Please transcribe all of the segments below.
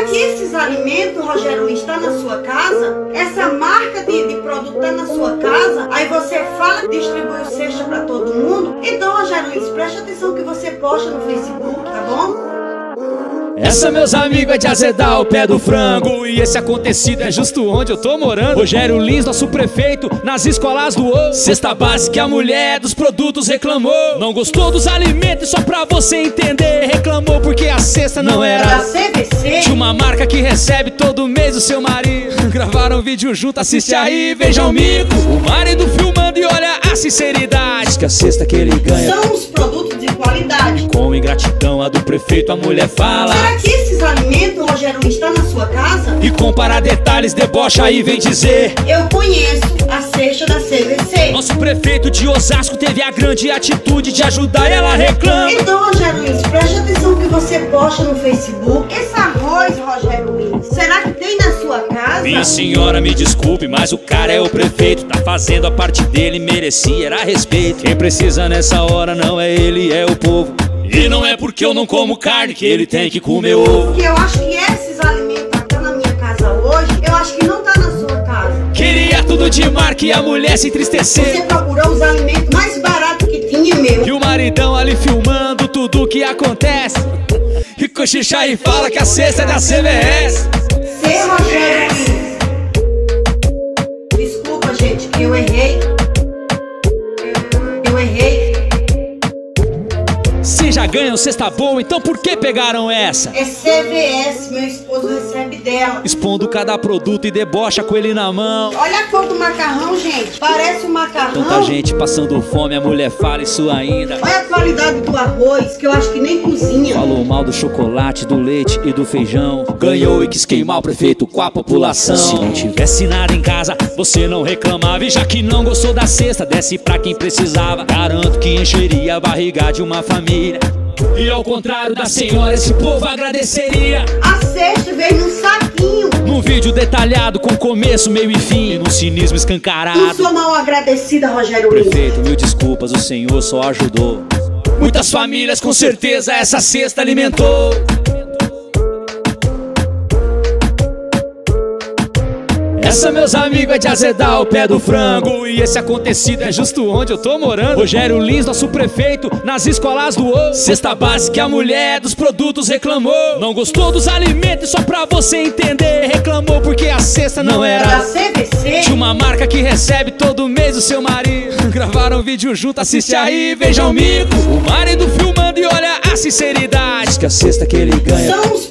Será que esses alimentos, Rogério Luiz, está na sua casa? Essa marca de, de produto está na sua casa? Aí você fala distribui o cesta para todo mundo? Então, Rogério Luiz, preste atenção que você posta no Facebook, tá bom? Essa, meus amigos, é de azedar o pé do frango. E esse acontecido é justo onde eu tô morando. Rogério Lins, nosso prefeito, nas escolas do ovo. Cesta básica, a mulher dos produtos reclamou. Não gostou dos alimentos, só pra você entender. Reclamou porque a cesta não, era. Da CVC. De uma marca que recebe todo mês o seu marido. Gravaram um vídeo junto, assiste aí, veja o mico. O marido filmando e olha a sinceridade. Que a cesta que ele ganha. São os produtos de qualidade. Com ingratidão, a do prefeito, a mulher fala. Será que esses alimentos, Rogério Luiz, estão na sua casa? E comparar detalhes, debocha e vem dizer. Eu conheço a cesta da CVC. Nosso prefeito de Osasco teve a grande atitude de ajudar e ela reclama. Então, Rogério Luiz, preste atenção que você posta no Facebook. Esse arroz, Rogério Luiz, será que tem na sua casa? Minha senhora, me desculpe, mas o cara é o prefeito. Tá fazendo a parte dele, merecia era respeito. Quem precisa nessa hora não é ele, é o povo. E não é porque eu não como carne que ele tem que comer ovo. Que eu acho que esses alimentos que na minha casa hoje, eu acho que não tá na sua casa. Queria tudo de marca e a mulher se entristecer. Você procurou os alimentos mais baratos que tinha meu. E o maridão ali filmando tudo o que acontece. E cochicha e fala que a cesta é da CVS. Ser Rogério ganham cesta boa, então por que pegaram essa? É CVS, meu esposo recebe dela. Expondo cada produto e debocha com ele na mão. Olha a cor do macarrão, gente. Parece um macarrão. Tanta gente passando fome, a mulher fala isso ainda. Olha a qualidade do arroz, que eu acho que nem cozinha. Falou mal do chocolate, do leite e do feijão. Ganhou e quis queimar o prefeito com a população. Se não tivesse nada em casa, você não reclamava. E já que não gostou da cesta, desce pra quem precisava. Garanto que encheria a barriga de uma família. E ao contrário da senhora, esse povo agradeceria. A cesta veio num saquinho. Num vídeo detalhado com começo, meio e fim. E num cinismo escancarado. sou mal agradecida, Rogério. Prefeito, mil desculpas, o senhor só ajudou. Muitas famílias com certeza essa cesta alimentou. Essa, meus amigos, é de azedar o pé do frango. E esse acontecido é justo onde eu tô morando. Rogério Lins, nosso prefeito, nas escolas do ovo. Cesta básica, a mulher dos produtos reclamou. Não gostou dos alimentos, só pra você entender. Reclamou porque a cesta não Da era. CVC. De uma marca que recebe todo mês o seu marido. Gravaram um vídeo junto, assiste aí, veja o mico. O marido filmando e olha a sinceridade. Que a cesta que ele ganha. São os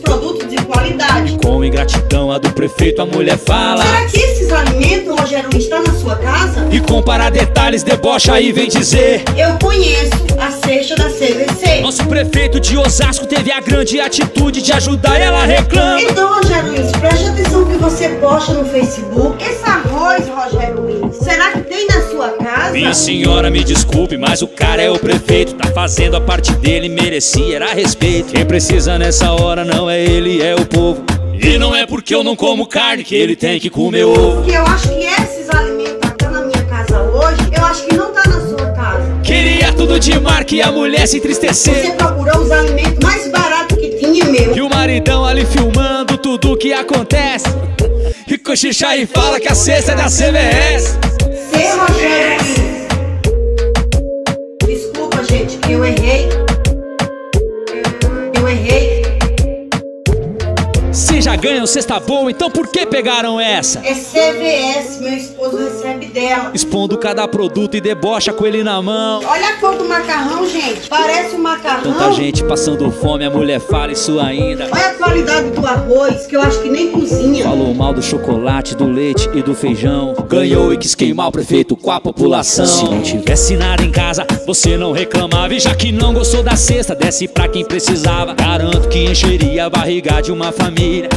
do prefeito, a mulher fala. Será que esses alimentos, Rogério Luiz, estão na sua casa? E comparar detalhes, debocha e vem dizer. Eu conheço a cesta da CVC. Nosso prefeito de Osasco teve a grande atitude de ajudar e ela reclama. Então, Rogério Luiz, preste atenção que você posta no Facebook. Esse arroz, Rogério Luiz, será que tem na sua casa? Minha senhora, me desculpe, mas o cara é o prefeito. Tá fazendo a parte dele, merecia era respeito. Quem precisa nessa hora não é ele, é o povo. E não é porque eu não como carne que ele tem que comer ovo. Que eu acho que esses alimentos que estão na minha casa hoje, eu acho que não tá na sua casa. Queria tudo de marca e a mulher se entristecer. Você procurou os alimentos mais baratos que tinha meu. E o maridão ali filmando tudo o que acontece. E cochicha e fala que a cesta é da CVS. Ser Rogério. Desculpa, gente, eu errei. Eu errei. Já ganham cesta boa, então por que pegaram essa? É CVS, meu esposo recebe dela. Expondo cada produto e debocha com ele na mão. Olha a cor do macarrão, gente. Parece um macarrão. Tanta gente passando fome, a mulher fala isso ainda. Olha a qualidade do arroz, que eu acho que nem cozinha. Falou mal do chocolate, do leite e do feijão. Ganhou e quis queimar o prefeito com a população. Se não tivesse nada em casa, você não reclamava. E já que não gostou da cesta, desce pra quem precisava. Garanto que encheria a barriga de uma família.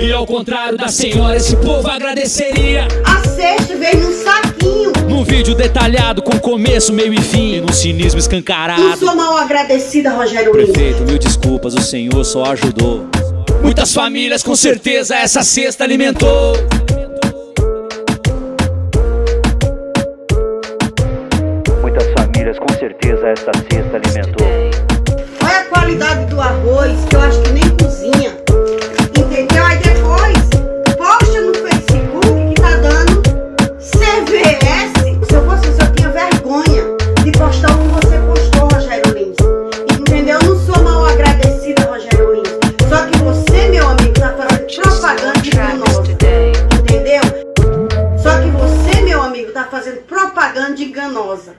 E ao contrário da senhora, esse povo agradeceria. A cesta veio num saquinho. Num vídeo detalhado com começo, meio e fim. E num cinismo escancarado. sou mal agradecida, Rogério. Prefeito, mil desculpas, o senhor só ajudou. Muitas famílias com certeza essa cesta alimentou. Muitas famílias com certeza esta cesta alimentou. Olha a qualidade do arroz, fazendo propaganda enganosa.